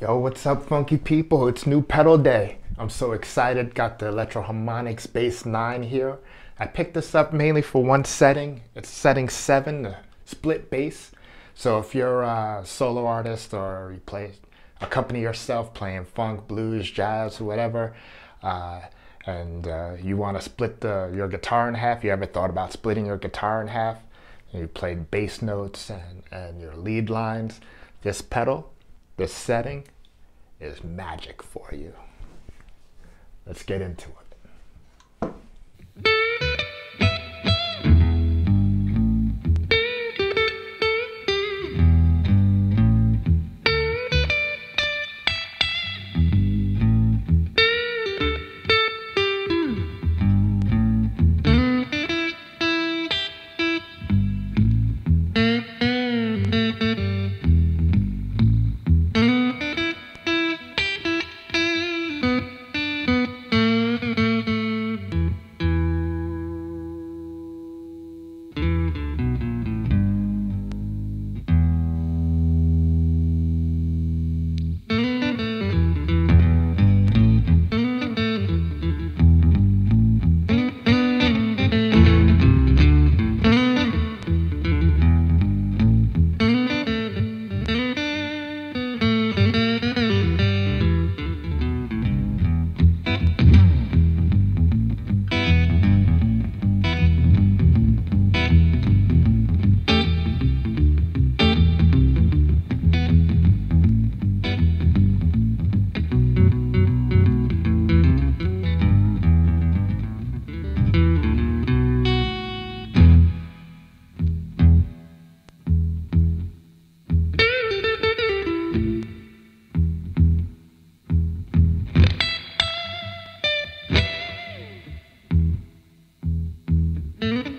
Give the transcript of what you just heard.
Yo, what's up, funky people? It's new pedal day. I'm so excited. Got the Electro Harmonix Bass 9 here. I picked this up mainly for one setting. It's setting 7, the split bass. So if you're a solo artist or you play, accompany yourself playing funk, blues, jazz, whatever, uh, and uh, you want to split the, your guitar in half, you ever thought about splitting your guitar in half? You played bass notes and, and your lead lines. This pedal this setting is magic for you. Let's get into it. Mm-hmm.